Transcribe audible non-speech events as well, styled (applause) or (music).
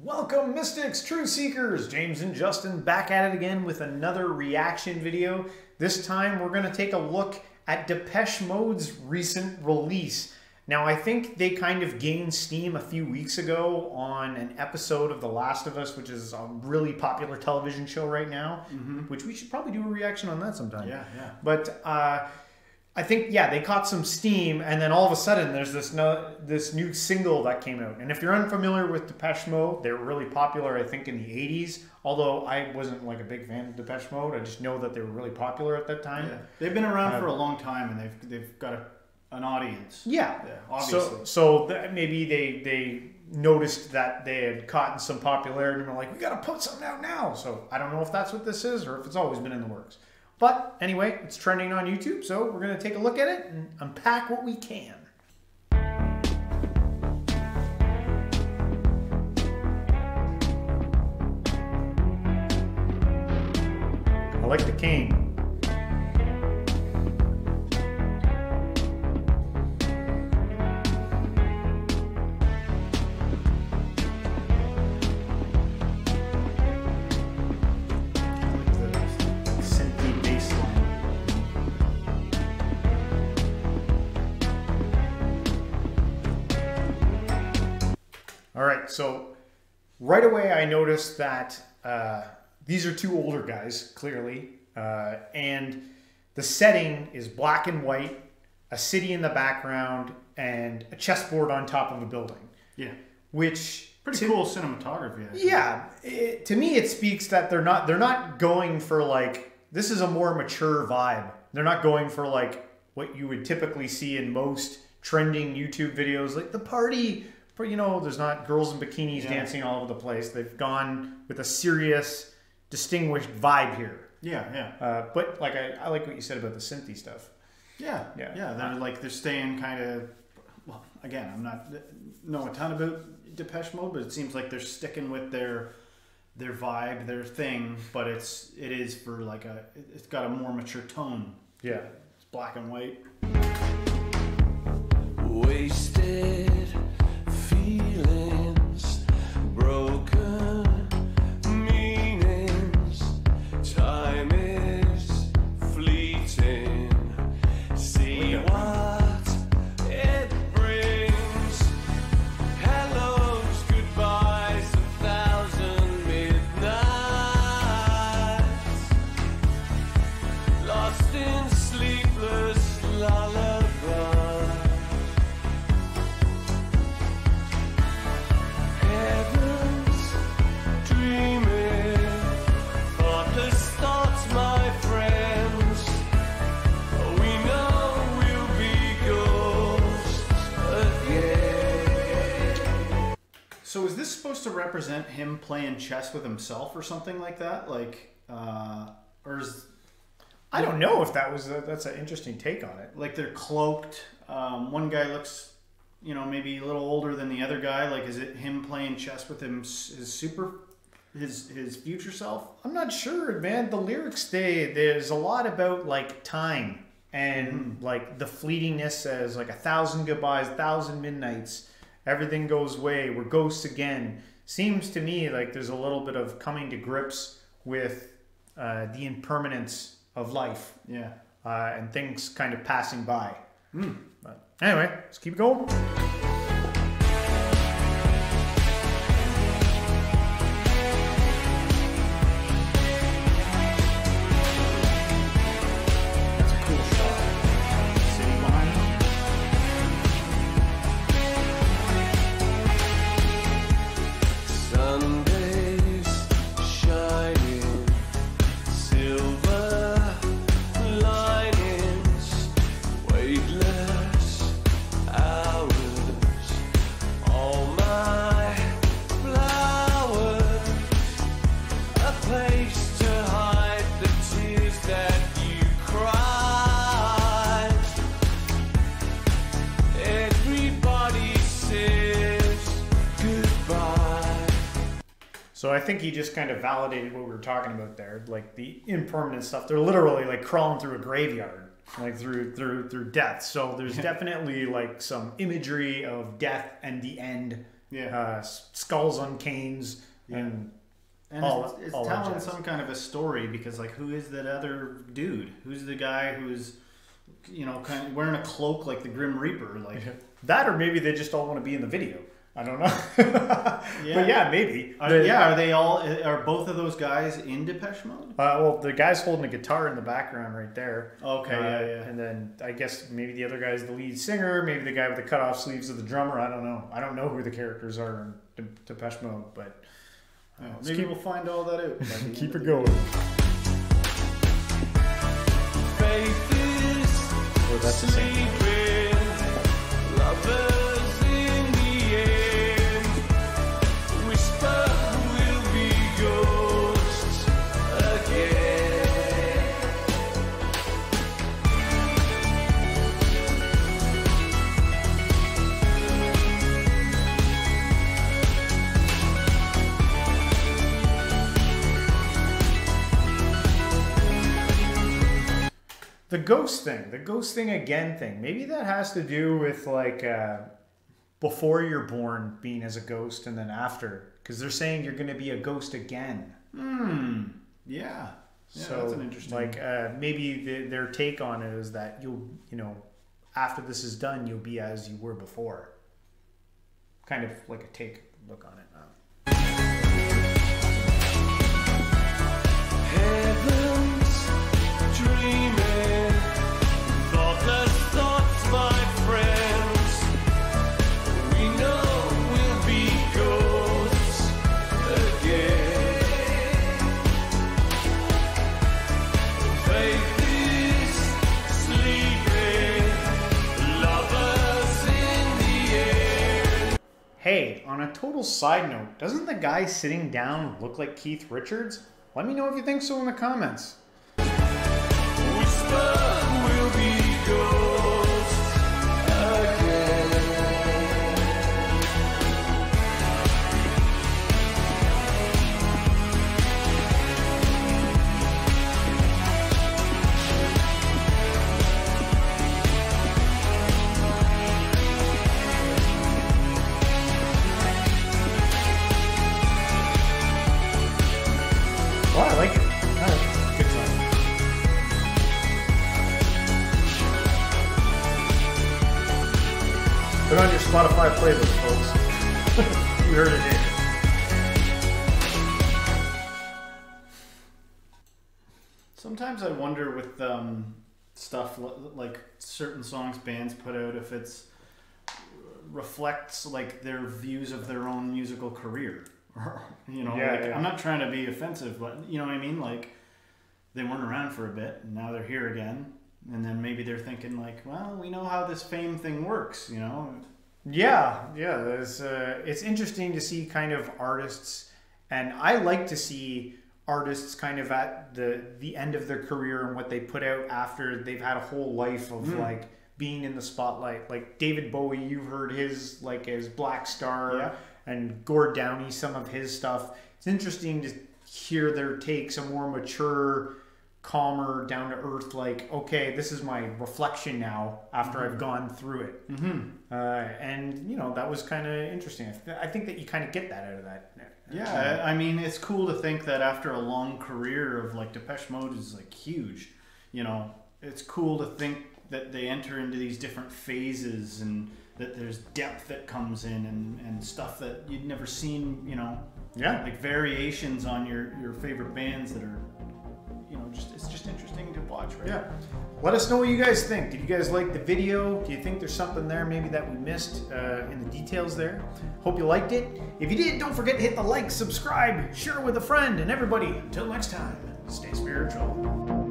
Welcome, Mystics, True Seekers! James and Justin back at it again with another reaction video. This time we're going to take a look at Depeche Mode's recent release. Now, I think they kind of gained steam a few weeks ago on an episode of The Last of Us, which is a really popular television show right now, which we should probably do a reaction on that sometime. Yeah, yeah. But uh, I think yeah, they caught some steam, and then all of a sudden there's this no, this new single that came out. And if you're unfamiliar with Depeche Mode, they were really popular, I think, in the '80s. Although I wasn't like a big fan of Depeche Mode, I just know that they were really popular at that time. Yeah. They've been around Uh, for a long time and they've they've got a, an audience. Yeah, Yeah, obviously. So, so th- maybe they they noticed that they had gotten some popularity and were like, we got to put something out now. So I don't know if that's what this is or if it's always been in the works. But anyway, it's trending on YouTube, so we're gonna take a look at it and unpack what we can. I like the cane. Right, so right away I noticed that uh, these are two older guys, clearly, uh, and the setting is black and white, a city in the background, and a chessboard on top of a building, Yeah. which Pretty to- cool cinematography. Actually. yeah, it, to me it speaks that they're not they're not going for like this is a more mature vibe. They're not going for like what you would typically see in most trending YouTube videos, like the party. For you know, there's not girls in bikinis Yeah. dancing all over the place. They've gone with a serious, distinguished vibe here. Yeah, yeah. Uh, but like I, I like what you said about the synthy stuff. Yeah. Yeah. Yeah. They're like they're staying kind of well, again, I'm not know a ton about Depeche Mode, but it seems like they're sticking with their their vibe, their thing, but it's it is for like a it's got a more mature tone. Yeah. It's black and white. Wasted represent him playing chess with himself or something like that? Like uh or is I don't know if that was a, that's an interesting take on it. like they're cloaked. Um, one guy looks, you know, maybe a little older than the other guy. Like, is it him playing chess with him, his super, his his future self? I'm not sure, man. The lyrics they there's a lot about like time and like the fleetingness as like a thousand goodbyes, thousand midnights, everything goes away, we're ghosts again. Seems to me like there's a little bit of coming to grips with uh, the impermanence of life Yeah. uh, and things kind of passing by. But anyway, let's keep going. So I think he just kind of validated what we were talking about there, like the impermanent stuff. They're literally like crawling through a graveyard, like through through through death. So there's definitely like some imagery of death and the end Yeah. uh, skulls on canes, and And All- it's, it's telling some kind of a story because, like, who is that other dude? Who's the guy who's, you know, kind of wearing a cloak like the Grim Reaper? Like, (laughs) that, or maybe they just all want to be in the video. I don't know. (laughs) But yeah, maybe. are, The- yeah, are they all? Are both of those guys in Depeche Mode? Uh, well, the guy's holding a guitar in the background right there. Okay, Uh, yeah, yeah. And then I guess maybe the other guy's the lead singer, maybe the guy with the cut off sleeves of the drummer. I don't know. I don't know who the characters are in De- Depeche Mode, but Yeah, let's maybe keep- we'll find all that out. by the end keep it going. Faith Well, that's the same. The ghost thing, the ghost thing again thing. Maybe that has to do with like uh, before you're born being as a ghost and then after, because they're saying you're going to be a ghost again. Hmm. Yeah. Yeah, so that's an interesting. like uh, maybe the, their take on it is that you'll you know after this is done you'll be as you were before. Kind of like a take look on it. Um, Heaven's Hey, on a total side note, doesn't the guy sitting down look like Keith Richards? Let me know if you think so in the comments. Spotify playlist, folks. (laughs) you heard it here. Sometimes I wonder with um, stuff like certain songs bands put out if it's reflects like their views of their own musical career. (laughs) you know, Yeah, like, yeah. I'm not trying to be offensive, but you know what I mean. Like they weren't around for a bit, and now they're here again, and then maybe they're thinking like, well, we know how this fame thing works. You know, Yeah, yeah. There's, uh, it's interesting to see kind of artists, and I like to see artists kind of at the the end of their career and what they put out after they've had a whole life of Mm. like being in the spotlight. Like David Bowie, you've heard his like his Blackstar, Yeah. and Gord Downie, some of his stuff. It's interesting to hear their takes, a more mature, calmer, down to earth. Like, okay, this is my reflection now after I've gone through it. mm-hmm. Uh, and you know that was kind of interesting. I, th- I think that you kind of get that out of that. Yeah, I I mean, it's cool to think that after a long career of like Depeche Mode is like huge, you know, it's cool to think that they enter into these different phases and that there's depth that comes in and, and stuff that you'd never seen, you know, Yeah. like variations on your, your favorite bands that are, you know, just it's just interesting to watch, right? Yeah. Let us know what you guys think. Did you guys like the video? Do you think there's something there maybe that we missed uh, in the details there? Hope you liked it. If you did, don't forget to hit the like, subscribe, share with a friend, and everybody, until next time, stay spiritual.